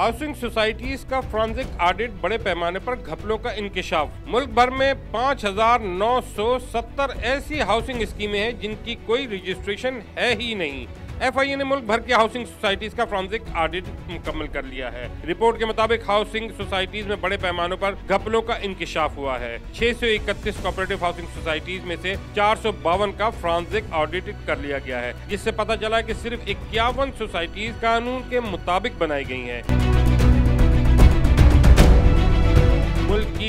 Housing societies का forensic audit बड़े पैमाने पर घपलों का इंकशाफ मुल्क भर में 5,970 ऐसी हाउसिंग स्कीमें हैं जिनकी कोई रजिस्ट्रेशन है ही नहीं। एफआईए ने मुल्क भर के हाउसिंग सोसाइटीज का फ्रांसिक ऑडिट मुकम्मल कर लिया है। रिपोर्ट के मुताबिक हाउसिंग सोसाइटीज में बड़े पैमानों पर घपलों का इंकशाफ हुआ है। 631 कोऑपरेटिव हाउसिंग सोसाइटीज में से चार सौ बावन का फ्रांसिक ऑडिट कर लिया गया है जिससे पता चला कि सिर्फ़ इक्यावन सोसाइटीज कानून के मुताबिक बनाई गई हैं।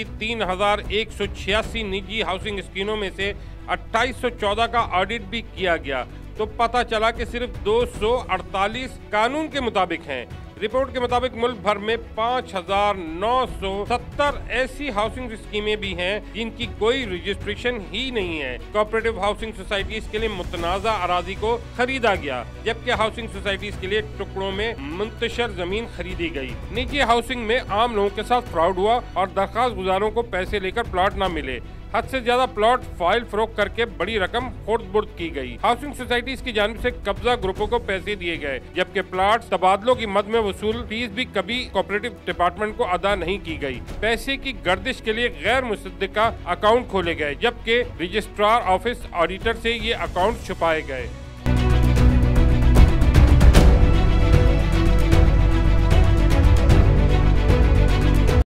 की तीन हज़ार एक सौ छियासी निजी हाउसिंग स्कीमों में से 2814 का ऑडिट भी किया गया। तो पता चला कि सिर्फ़ 248 कानून के मुताबिक हैं। रिपोर्ट के मुताबिक मुल्क भर में 5,970 ऐसी हाउसिंग स्कीमें भी हैं जिनकी कोई रजिस्ट्रेशन ही नहीं है। कोऑपरेटिव हाउसिंग सोसाइटीज के लिए मुतनाज़ा अराजी को खरीदा गया जबकि हाउसिंग सोसाइटीज के लिए टुकड़ों में मुंतशर ज़मीन खरीदी गई। निजी हाउसिंग में आम लोगों के साथ फ्रॉड हुआ और दरखास्त गुजारों को पैसे लेकर प्लाट न मिले। हद से ज़्यादा प्लॉट फ़ाइल फरोख करके बड़ी रकम खुर्द बुर्द की गई। हाउसिंग सोसाइटीज की जानब से कब्जा ग्रुपों को पैसे दिए गए जबकि प्लॉट तबादलों की मद में वसूल फ़ीस भी कभी कोऑपरेटिव डिपार्टमेंट को अदा नहीं की गई। पैसे की गर्दिश के लिए गैर मुसदा अकाउंट खोले गए, जबकि रजिस्ट्रार ऑफ़िस ऑडिटर से ये अकाउंट छुपाए गए।